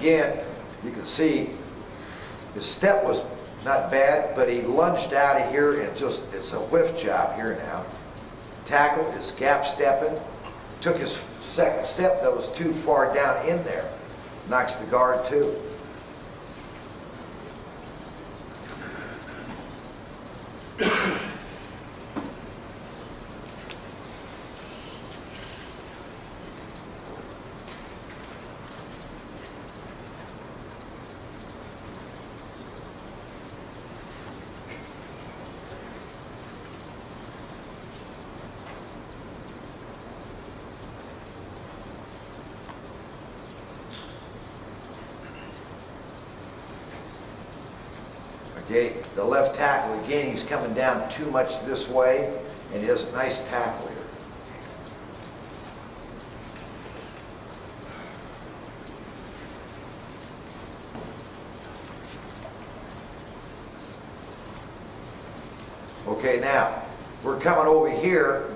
again, you can see his step was not bad, but he lunged out of here and just, it's a whiff job here now. Tackled, his gap stepping, took his second step that was too far down in there. Knocks the guard too. The left tackle, again, he's coming down too much this way, and he has a nice tackle here. Okay, now, we're coming over here,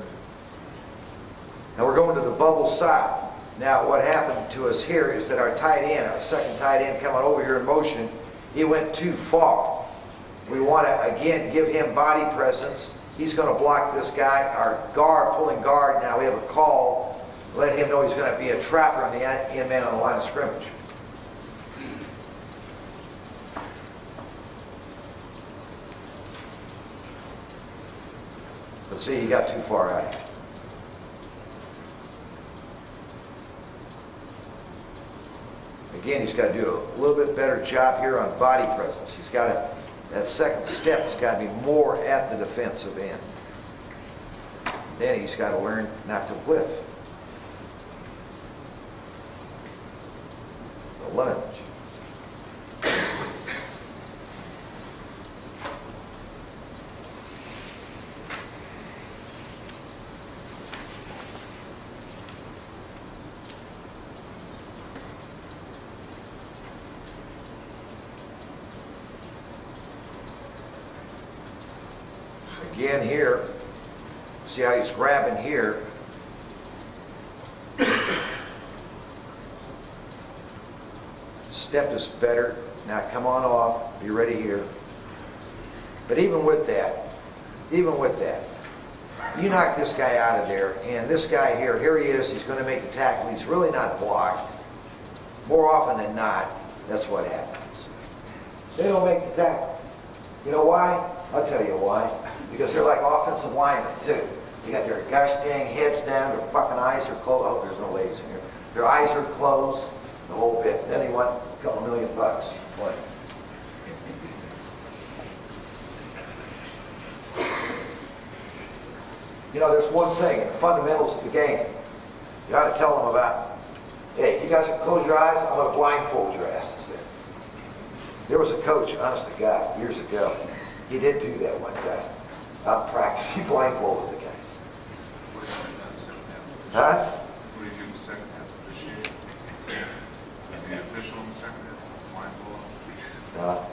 and we're going to the bubble side. Now, what happened to us here is that our tight end, our second tight end coming over here in motion, he went too far. We want to, again, give him body presence. He's going to block this guy. Our guard, pulling guard, now we have a call. Let him know he's going to be a trapper on the end man on the line of scrimmage. But see, he got too far out. Again, he's got to do a little bit better job here on body presence. He's got to, that second step has got to be more at the defensive end. Then he's got to learn not to whiff. The lunge. Again here, see how he's grabbing here. Step is better. Now come on off, be ready here. But even with that, even with that, you knock this guy out of there, and this guy here, here he is, he's going to make the tackle. He's really not blocked. More often than not, that's what happens. They don't make the tackle. You know why? I'll tell you why. Because they're like offensive linemen, too. They got their gosh dang heads down, their fucking eyes are closed. Oh, there's no ladies in here. Their eyes are closed, the whole bit. Then they want a couple million bucks. What? You know, there's one thing in the fundamentals of the game. You got to tell them about, hey, you guys can close your eyes, I'm going to blindfold your asses there. There was a coach, honest to God, years ago. He did do that one time. In practice, he blindfolded the guys. What do you do in the second half officiating? Huh? What do you do in the second half officiating? Is the official in the second half blindfold? Uh,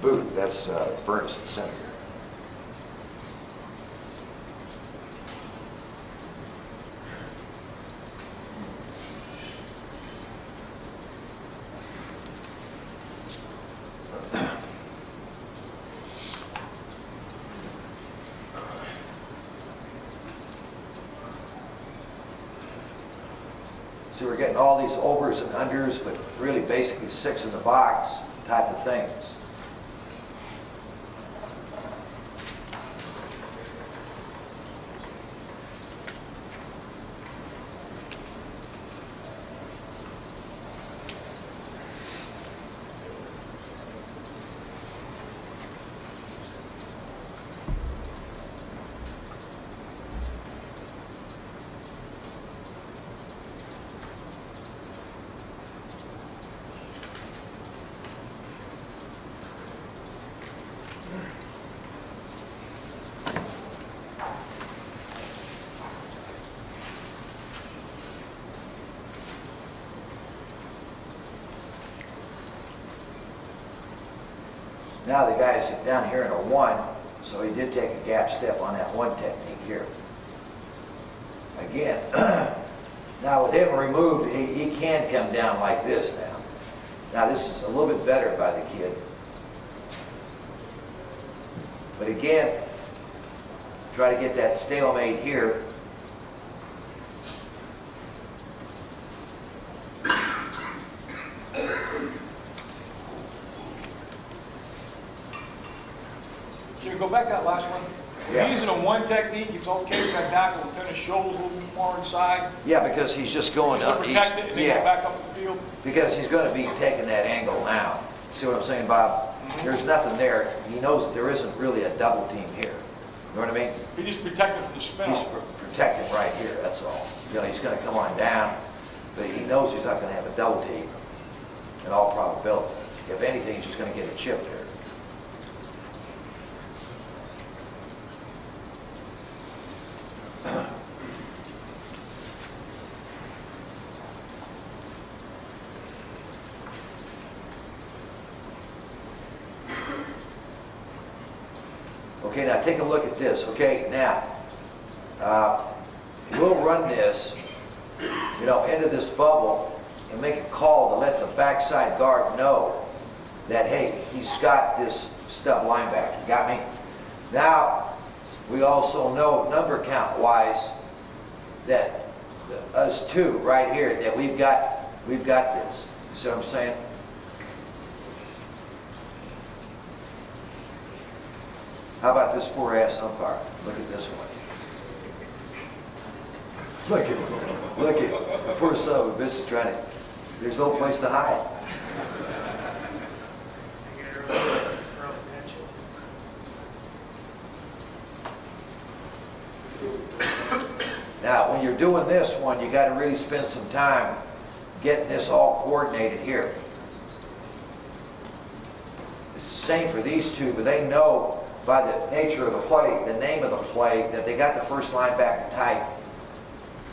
Booth, that's uh, Burns and Senator. See, we're getting all these overs and unders, but really basically six in the box type of things. Now the guy is down here in a one, So he did take a gap step on that one technique here. Again, now with him removed, he, he can come down like this now. Now this is a little bit better by the kid. But again, try to get that stalemate here. We go back to that last one? Yeah. you're using a one technique, it's okay, you got tackle, and turn his shoulders a little bit more inside, Yeah, because he's just going just to up. he's- protect it, and then go back up the field. Because he's gonna be taking that angle now. See what I'm saying, Bob? Mm-hmm. There's nothing there. He knows there isn't really a double team here. You know what I mean? He just protected from the spin He's pr- protecting right here, that's all. You know, he's gonna come on down, but he knows he's not gonna have a double team in all probability. If anything, he's just gonna get a chip there. Okay, now take a look at this, okay? Now, uh, we'll run this, you know, into this bubble and make a call to let the backside guard know that, hey, he's got this stub linebacker, You got me? Now, we also know number count wise that us two right here, that we've got, we've got this. You see what I'm saying? How about this poor ass umpire? Look at this one. Look at, look at, the poor son of a bitch is trying to, there's no place to hide. Now, when you're doing this one, you gotta really spend some time getting this all coordinated here. It's the same for these two, but they know by the nature of the play, the name of the play, that they got the first line linebacker tight.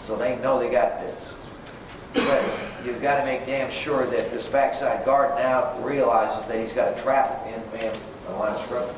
So they know they got this. But you've got to make damn sure that this backside guard now realizes that he's got to trap in man on the line of scrimmage.